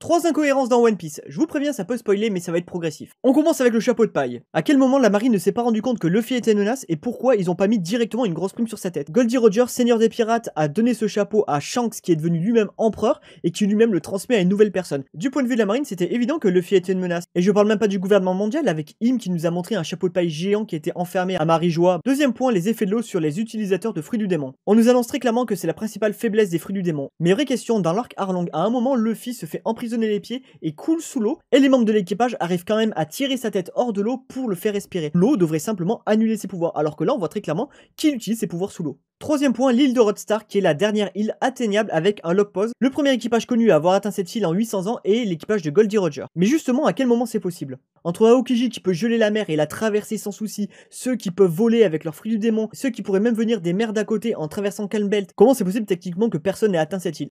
Trois incohérences dans One Piece. Je vous préviens, ça peut spoiler, mais ça va être progressif. On commence avec le chapeau de paille. À quel moment la marine ne s'est pas rendu compte que Luffy était une menace et pourquoi ils ont pas mis directement une grosse prime sur sa tête? Goldie Roger, seigneur des pirates, a donné ce chapeau à Shanks qui est devenu lui-même empereur et qui lui-même le transmet à une nouvelle personne. Du point de vue de la marine, c'était évident que Luffy était une menace. Et je parle même pas du gouvernement mondial avec Im qui nous a montré un chapeau de paille géant qui était enfermé à Marie-Joie. Deuxième point, les effets de l'eau sur les utilisateurs de fruits du démon. On nous annonce très clairement que c'est la principale faiblesse des fruits du démon. Mais vraie question, dans l'arc Arlong, à un moment, Luffy se fait emprisonner les pieds et coule sous l'eau, et les membres de l'équipage arrivent quand même à tirer sa tête hors de l'eau pour le faire respirer. L'eau devrait simplement annuler ses pouvoirs, alors que là on voit très clairement qu'il utilise ses pouvoirs sous l'eau. Troisième point, l'île de Rodstar, qui est la dernière île atteignable avec un log pose. Le premier équipage connu à avoir atteint cette île en 800 ans est l'équipage de Goldie Roger. Mais justement, à quel moment c'est possible? Entre Aokiji qui peut geler la mer et la traverser sans souci, ceux qui peuvent voler avec leurs fruits du démon, ceux qui pourraient même venir des mers d'à côté en traversant Calm Belt, comment c'est possible techniquement que personne n'ait atteint cette île?